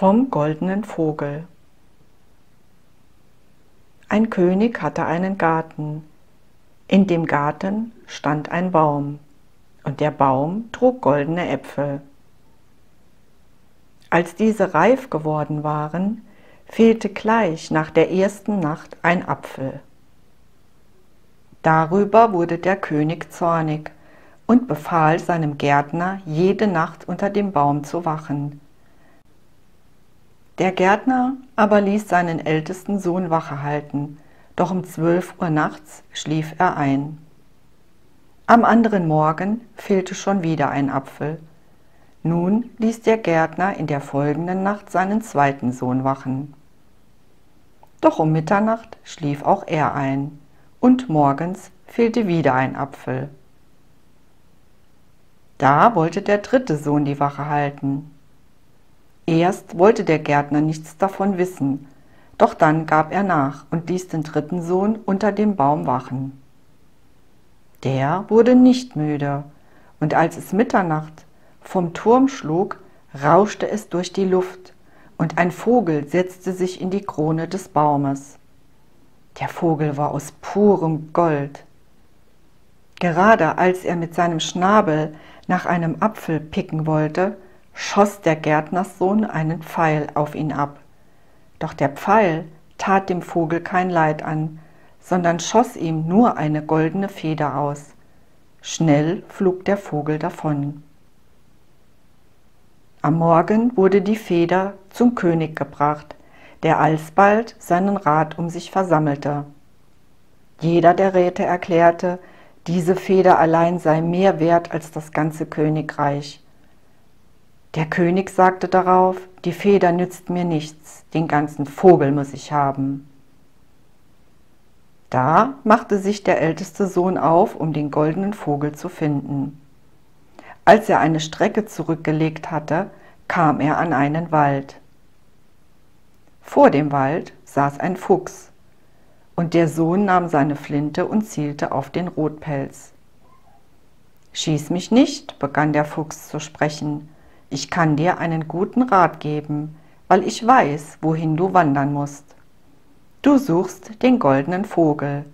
Vom goldenen Vogel Ein König hatte einen Garten. In dem Garten stand ein Baum, und der Baum trug goldene Äpfel. Als diese reif geworden waren, fehlte gleich nach der ersten Nacht ein Apfel. Darüber wurde der König zornig und befahl seinem Gärtner, jede Nacht unter dem Baum zu wachen der Gärtner aber ließ seinen ältesten Sohn Wache halten, doch um zwölf Uhr nachts schlief er ein. Am anderen Morgen fehlte schon wieder ein Apfel. Nun ließ der Gärtner in der folgenden Nacht seinen zweiten Sohn wachen. Doch um Mitternacht schlief auch er ein, und morgens fehlte wieder ein Apfel. Da wollte der dritte Sohn die Wache halten. Erst wollte der Gärtner nichts davon wissen, doch dann gab er nach und ließ den dritten Sohn unter dem Baum wachen. Der wurde nicht müde, und als es Mitternacht vom Turm schlug, rauschte es durch die Luft, und ein Vogel setzte sich in die Krone des Baumes. Der Vogel war aus purem Gold. Gerade als er mit seinem Schnabel nach einem Apfel picken wollte, schoss der Gärtnerssohn einen Pfeil auf ihn ab. Doch der Pfeil tat dem Vogel kein Leid an, sondern schoss ihm nur eine goldene Feder aus. Schnell flog der Vogel davon. Am Morgen wurde die Feder zum König gebracht, der alsbald seinen Rat um sich versammelte. Jeder der Räte erklärte, diese Feder allein sei mehr wert als das ganze Königreich. Der König sagte darauf, die Feder nützt mir nichts, den ganzen Vogel muss ich haben. Da machte sich der älteste Sohn auf, um den goldenen Vogel zu finden. Als er eine Strecke zurückgelegt hatte, kam er an einen Wald. Vor dem Wald saß ein Fuchs, und der Sohn nahm seine Flinte und zielte auf den Rotpelz. Schieß mich nicht, begann der Fuchs zu sprechen, ich kann dir einen guten Rat geben, weil ich weiß, wohin du wandern musst. Du suchst den goldenen Vogel.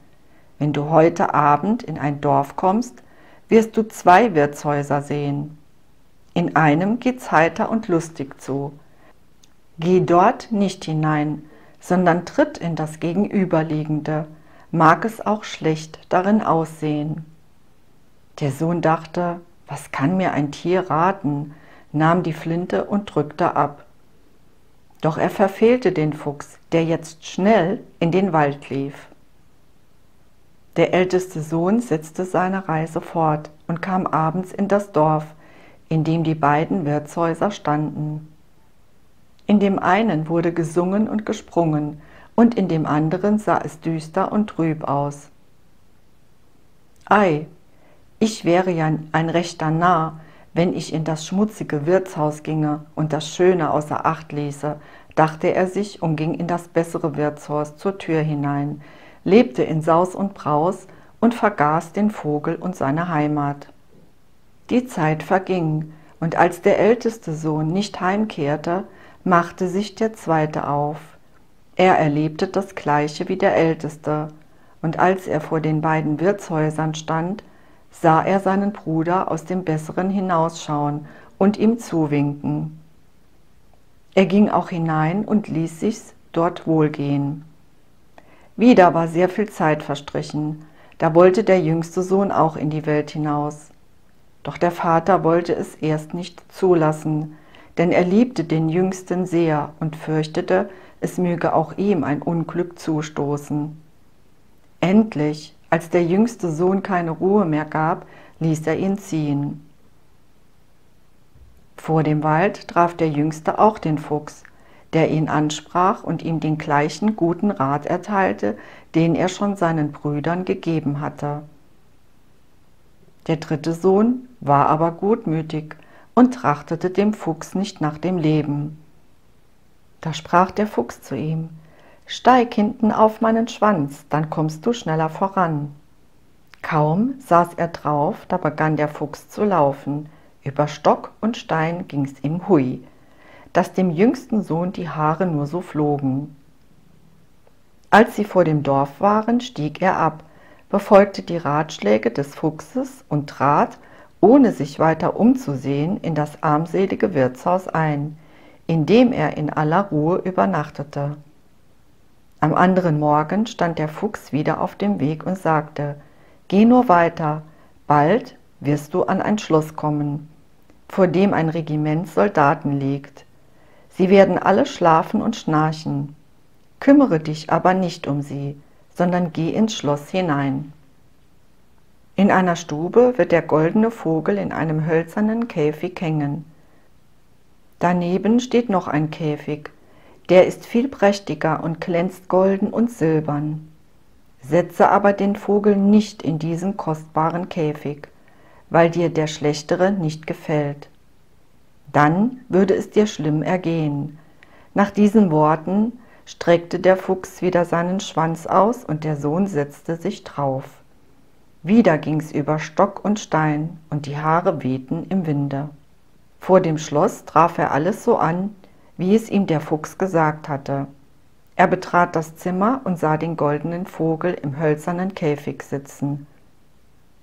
Wenn du heute Abend in ein Dorf kommst, wirst du zwei Wirtshäuser sehen. In einem geht's heiter und lustig zu. Geh dort nicht hinein, sondern tritt in das gegenüberliegende, mag es auch schlecht darin aussehen. Der Sohn dachte, was kann mir ein Tier raten, nahm die Flinte und drückte ab. Doch er verfehlte den Fuchs, der jetzt schnell in den Wald lief. Der älteste Sohn setzte seine Reise fort und kam abends in das Dorf, in dem die beiden Wirtshäuser standen. In dem einen wurde gesungen und gesprungen, und in dem anderen sah es düster und trüb aus. Ei, ich wäre ja ein rechter Narr, wenn ich in das schmutzige Wirtshaus ginge und das Schöne außer Acht ließe, dachte er sich und ging in das bessere Wirtshaus zur Tür hinein, lebte in Saus und Braus und vergaß den Vogel und seine Heimat. Die Zeit verging, und als der älteste Sohn nicht heimkehrte, machte sich der zweite auf. Er erlebte das gleiche wie der älteste, und als er vor den beiden Wirtshäusern stand, sah er seinen Bruder aus dem Besseren hinausschauen und ihm zuwinken. Er ging auch hinein und ließ sich's dort wohlgehen. Wieder war sehr viel Zeit verstrichen, da wollte der jüngste Sohn auch in die Welt hinaus. Doch der Vater wollte es erst nicht zulassen, denn er liebte den Jüngsten sehr und fürchtete, es möge auch ihm ein Unglück zustoßen. Endlich, als der jüngste Sohn keine Ruhe mehr gab, ließ er ihn ziehen. Vor dem Wald traf der Jüngste auch den Fuchs, der ihn ansprach und ihm den gleichen guten Rat erteilte, den er schon seinen Brüdern gegeben hatte. Der dritte Sohn war aber gutmütig und trachtete dem Fuchs nicht nach dem Leben. Da sprach der Fuchs zu ihm, Steig hinten auf meinen Schwanz, dann kommst du schneller voran. Kaum saß er drauf, da begann der Fuchs zu laufen. Über Stock und Stein ging's ihm hui. dass dem jüngsten Sohn die Haare nur so flogen. Als sie vor dem Dorf waren, stieg er ab, befolgte die Ratschläge des Fuchses und trat, ohne sich weiter umzusehen, in das armselige Wirtshaus ein, in dem er in aller Ruhe übernachtete. Am anderen Morgen stand der Fuchs wieder auf dem Weg und sagte, Geh nur weiter, bald wirst du an ein Schloss kommen, vor dem ein Regiment Soldaten liegt. Sie werden alle schlafen und schnarchen. Kümmere dich aber nicht um sie, sondern geh ins Schloss hinein. In einer Stube wird der goldene Vogel in einem hölzernen Käfig hängen. Daneben steht noch ein Käfig, der ist viel prächtiger und glänzt golden und silbern. Setze aber den Vogel nicht in diesen kostbaren Käfig, weil dir der schlechtere nicht gefällt. Dann würde es dir schlimm ergehen. Nach diesen Worten streckte der Fuchs wieder seinen Schwanz aus und der Sohn setzte sich drauf. Wieder ging's über Stock und Stein, und die Haare wehten im Winde. Vor dem Schloss traf er alles so an, wie es ihm der Fuchs gesagt hatte. Er betrat das Zimmer und sah den goldenen Vogel im hölzernen Käfig sitzen.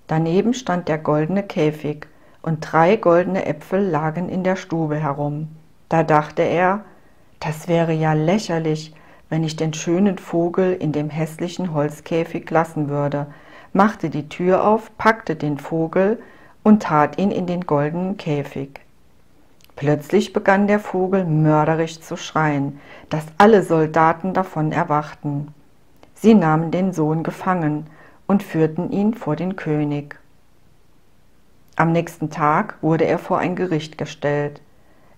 Daneben stand der goldene Käfig, und drei goldene Äpfel lagen in der Stube herum. Da dachte er, das wäre ja lächerlich, wenn ich den schönen Vogel in dem hässlichen Holzkäfig lassen würde, machte die Tür auf, packte den Vogel und tat ihn in den goldenen Käfig. Plötzlich begann der Vogel mörderisch zu schreien, dass alle Soldaten davon erwachten. Sie nahmen den Sohn gefangen und führten ihn vor den König. Am nächsten Tag wurde er vor ein Gericht gestellt.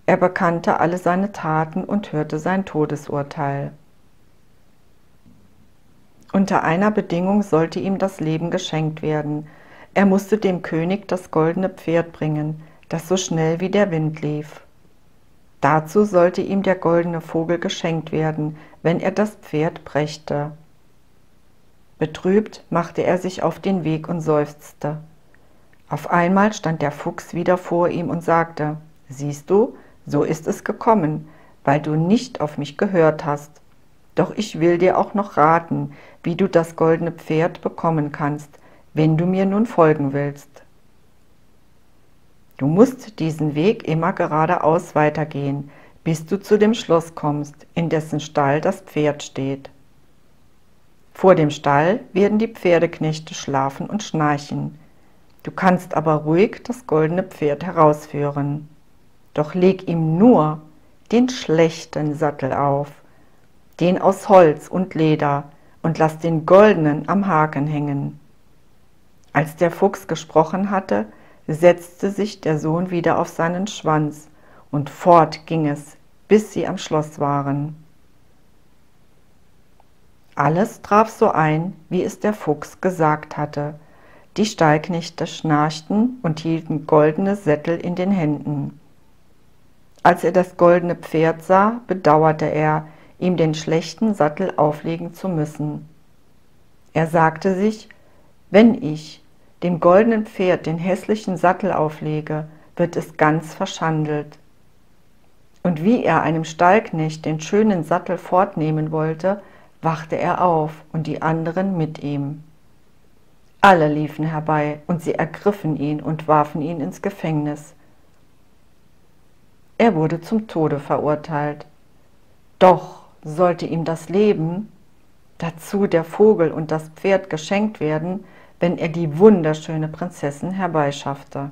Er bekannte alle seine Taten und hörte sein Todesurteil. Unter einer Bedingung sollte ihm das Leben geschenkt werden. Er musste dem König das goldene Pferd bringen, das so schnell wie der Wind lief. Dazu sollte ihm der goldene Vogel geschenkt werden, wenn er das Pferd brächte. Betrübt machte er sich auf den Weg und seufzte. Auf einmal stand der Fuchs wieder vor ihm und sagte, Siehst du, so ist es gekommen, weil du nicht auf mich gehört hast. Doch ich will dir auch noch raten, wie du das goldene Pferd bekommen kannst, wenn du mir nun folgen willst. Du musst diesen Weg immer geradeaus weitergehen, bis du zu dem Schloss kommst, in dessen Stall das Pferd steht. Vor dem Stall werden die Pferdeknechte schlafen und schnarchen. Du kannst aber ruhig das goldene Pferd herausführen. Doch leg ihm nur den schlechten Sattel auf, den aus Holz und Leder, und lass den goldenen am Haken hängen. Als der Fuchs gesprochen hatte, setzte sich der Sohn wieder auf seinen Schwanz, und fort ging es, bis sie am Schloss waren. Alles traf so ein, wie es der Fuchs gesagt hatte. Die Stallknechte schnarchten und hielten goldene Sättel in den Händen. Als er das goldene Pferd sah, bedauerte er, ihm den schlechten Sattel auflegen zu müssen. Er sagte sich, wenn ich dem goldenen Pferd den hässlichen Sattel auflege, wird es ganz verschandelt. Und wie er einem Stallknecht den schönen Sattel fortnehmen wollte, wachte er auf und die anderen mit ihm. Alle liefen herbei und sie ergriffen ihn und warfen ihn ins Gefängnis. Er wurde zum Tode verurteilt. Doch sollte ihm das Leben, dazu der Vogel und das Pferd geschenkt werden, wenn er die wunderschöne Prinzessin herbeischaffte.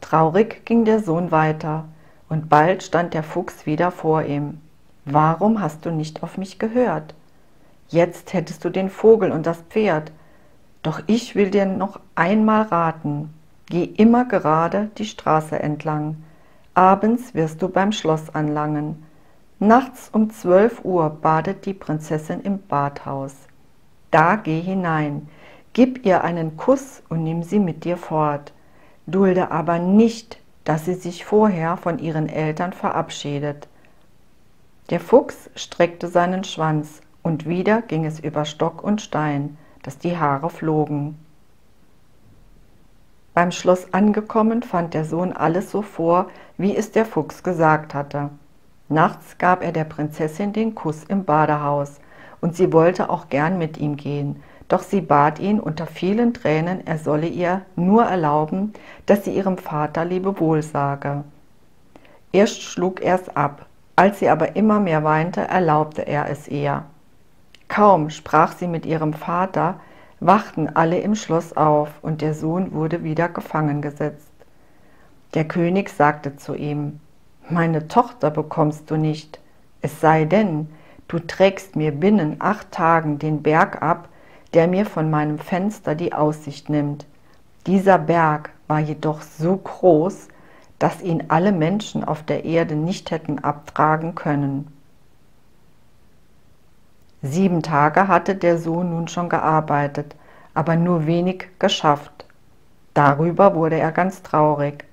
Traurig ging der Sohn weiter, und bald stand der Fuchs wieder vor ihm. Warum hast du nicht auf mich gehört? Jetzt hättest du den Vogel und das Pferd. Doch ich will dir noch einmal raten. Geh immer gerade die Straße entlang. Abends wirst du beim Schloss anlangen. Nachts um zwölf Uhr badet die Prinzessin im Badhaus. Da geh hinein, gib ihr einen Kuss und nimm sie mit dir fort. Dulde aber nicht, dass sie sich vorher von ihren Eltern verabschiedet. Der Fuchs streckte seinen Schwanz, und wieder ging es über Stock und Stein, dass die Haare flogen. Beim Schloss angekommen, fand der Sohn alles so vor, wie es der Fuchs gesagt hatte. Nachts gab er der Prinzessin den Kuss im Badehaus, und sie wollte auch gern mit ihm gehen, doch sie bat ihn unter vielen Tränen, er solle ihr nur erlauben, dass sie ihrem Vater Lebewohl sage. Erst schlug er's ab, als sie aber immer mehr weinte, erlaubte er es ihr. Kaum sprach sie mit ihrem Vater, wachten alle im Schloss auf, und der Sohn wurde wieder gefangen gesetzt. Der König sagte zu ihm, Meine Tochter bekommst du nicht, es sei denn, du trägst mir binnen acht Tagen den Berg ab, der mir von meinem Fenster die Aussicht nimmt. Dieser Berg war jedoch so groß, dass ihn alle Menschen auf der Erde nicht hätten abtragen können. Sieben Tage hatte der Sohn nun schon gearbeitet, aber nur wenig geschafft. Darüber wurde er ganz traurig.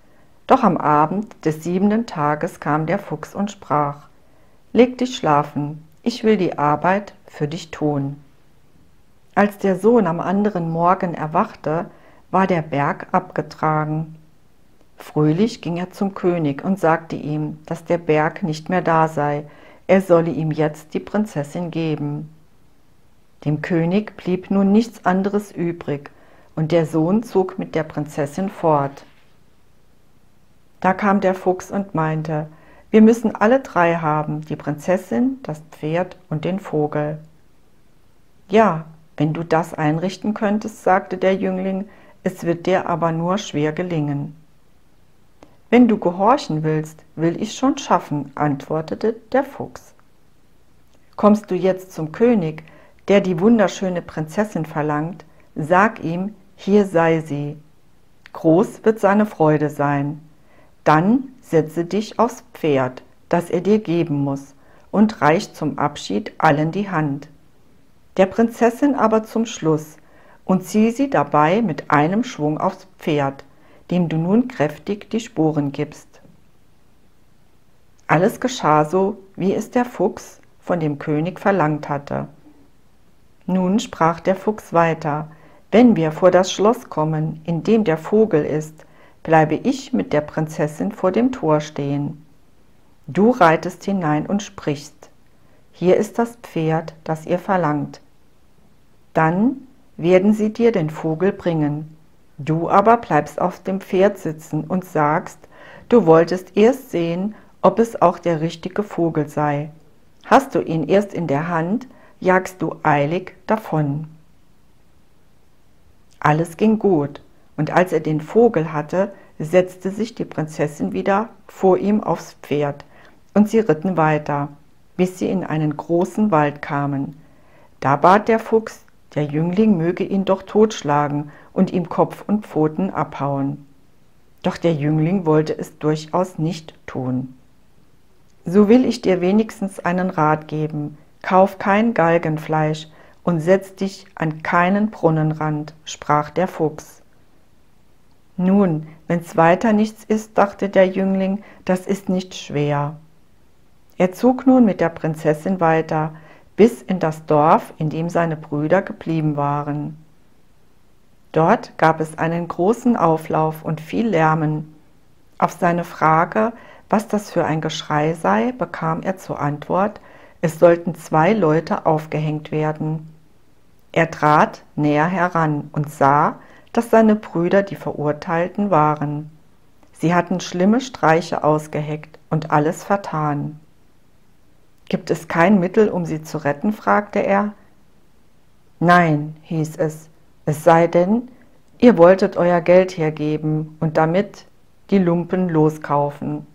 Doch am Abend des siebenten Tages kam der Fuchs und sprach, Leg dich schlafen, ich will die Arbeit für dich tun. Als der Sohn am anderen Morgen erwachte, war der Berg abgetragen. Fröhlich ging er zum König und sagte ihm, dass der Berg nicht mehr da sei, er solle ihm jetzt die Prinzessin geben. Dem König blieb nun nichts anderes übrig, und der Sohn zog mit der Prinzessin fort. Da kam der Fuchs und meinte, wir müssen alle drei haben, die Prinzessin, das Pferd und den Vogel. Ja, wenn du das einrichten könntest, sagte der Jüngling, es wird dir aber nur schwer gelingen. Wenn du gehorchen willst, will ich schon schaffen, antwortete der Fuchs. Kommst du jetzt zum König, der die wunderschöne Prinzessin verlangt, sag ihm, hier sei sie. Groß wird seine Freude sein. Dann setze dich aufs Pferd, das er dir geben muss, und reich zum Abschied allen die Hand. Der Prinzessin aber zum Schluss, und zieh sie dabei mit einem Schwung aufs Pferd, dem du nun kräftig die Sporen gibst. Alles geschah so, wie es der Fuchs von dem König verlangt hatte. Nun sprach der Fuchs weiter, wenn wir vor das Schloss kommen, in dem der Vogel ist, bleibe ich mit der Prinzessin vor dem Tor stehen. Du reitest hinein und sprichst, hier ist das Pferd, das ihr verlangt. Dann werden sie dir den Vogel bringen. Du aber bleibst auf dem Pferd sitzen und sagst, du wolltest erst sehen, ob es auch der richtige Vogel sei. Hast du ihn erst in der Hand, jagst du eilig davon. Alles ging gut, und als er den Vogel hatte, setzte sich die Prinzessin wieder vor ihm aufs Pferd, und sie ritten weiter, bis sie in einen großen Wald kamen. Da bat der Fuchs, der Jüngling möge ihn doch totschlagen und ihm Kopf und Pfoten abhauen. Doch der Jüngling wollte es durchaus nicht tun. So will ich dir wenigstens einen Rat geben, kauf kein Galgenfleisch und setz dich an keinen Brunnenrand, sprach der Fuchs. Nun, wenn's weiter nichts ist, dachte der Jüngling, das ist nicht schwer. Er zog nun mit der Prinzessin weiter, bis in das Dorf, in dem seine Brüder geblieben waren. Dort gab es einen großen Auflauf und viel Lärmen. Auf seine Frage, was das für ein Geschrei sei, bekam er zur Antwort, es sollten zwei Leute aufgehängt werden. Er trat näher heran und sah, dass seine Brüder die Verurteilten waren. Sie hatten schlimme Streiche ausgeheckt und alles vertan. Gibt es kein Mittel, um sie zu retten? fragte er. Nein, hieß es, es sei denn, ihr wolltet euer Geld hergeben und damit die Lumpen loskaufen.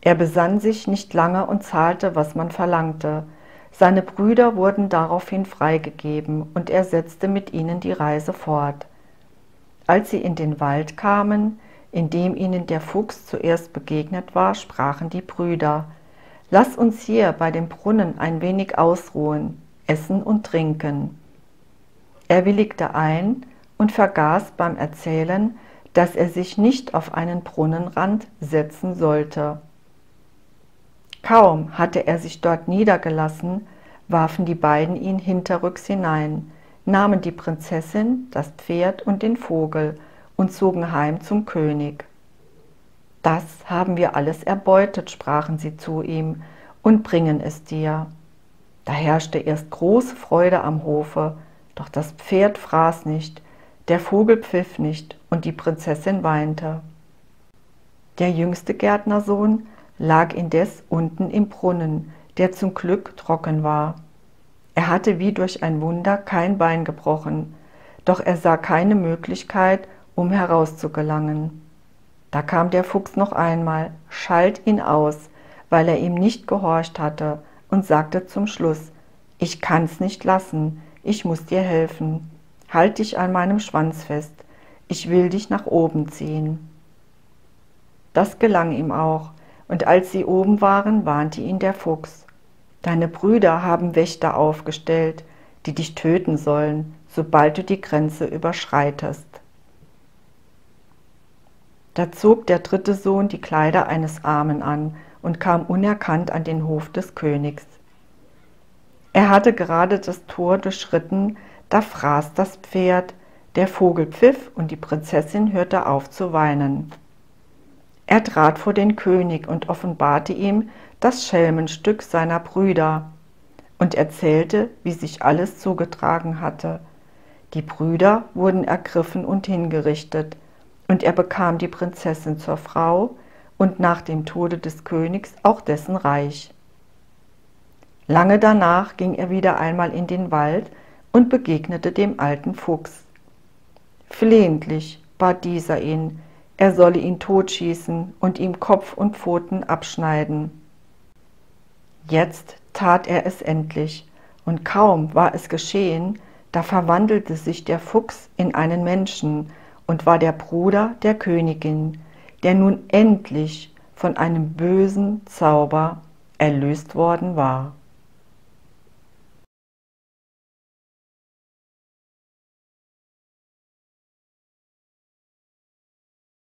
Er besann sich nicht lange und zahlte, was man verlangte. Seine Brüder wurden daraufhin freigegeben und er setzte mit ihnen die Reise fort. Als sie in den Wald kamen, in dem ihnen der Fuchs zuerst begegnet war, sprachen die Brüder, Lass uns hier bei dem Brunnen ein wenig ausruhen, essen und trinken. Er willigte ein und vergaß beim Erzählen, dass er sich nicht auf einen Brunnenrand setzen sollte. Kaum hatte er sich dort niedergelassen, warfen die beiden ihn hinterrücks hinein, nahmen die Prinzessin, das Pferd und den Vogel und zogen heim zum König. Das haben wir alles erbeutet, sprachen sie zu ihm, und bringen es dir. Da herrschte erst große Freude am Hofe, doch das Pferd fraß nicht, der Vogel pfiff nicht und die Prinzessin weinte. Der jüngste Gärtnersohn lag indes unten im Brunnen, der zum Glück trocken war. Er hatte wie durch ein Wunder kein Bein gebrochen, doch er sah keine Möglichkeit, um herauszugelangen. Da kam der Fuchs noch einmal, schalt ihn aus, weil er ihm nicht gehorcht hatte, und sagte zum Schluss, ich kann's nicht lassen, ich muss dir helfen. Halt dich an meinem Schwanz fest, ich will dich nach oben ziehen. Das gelang ihm auch, und als sie oben waren, warnte ihn der Fuchs. Deine Brüder haben Wächter aufgestellt, die dich töten sollen, sobald du die Grenze überschreitest. Da zog der dritte Sohn die Kleider eines Armen an und kam unerkannt an den Hof des Königs. Er hatte gerade das Tor durchschritten, da fraß das Pferd, der Vogel pfiff und die Prinzessin hörte auf zu weinen. Er trat vor den König und offenbarte ihm das Schelmenstück seiner Brüder und erzählte, wie sich alles zugetragen hatte. Die Brüder wurden ergriffen und hingerichtet, und er bekam die Prinzessin zur Frau und nach dem Tode des Königs auch dessen Reich. Lange danach ging er wieder einmal in den Wald und begegnete dem alten Fuchs. Flehentlich bat dieser ihn, er solle ihn totschießen und ihm Kopf und Pfoten abschneiden. Jetzt tat er es endlich, und kaum war es geschehen, da verwandelte sich der Fuchs in einen Menschen, und war der Bruder der Königin, der nun endlich von einem bösen Zauber erlöst worden war.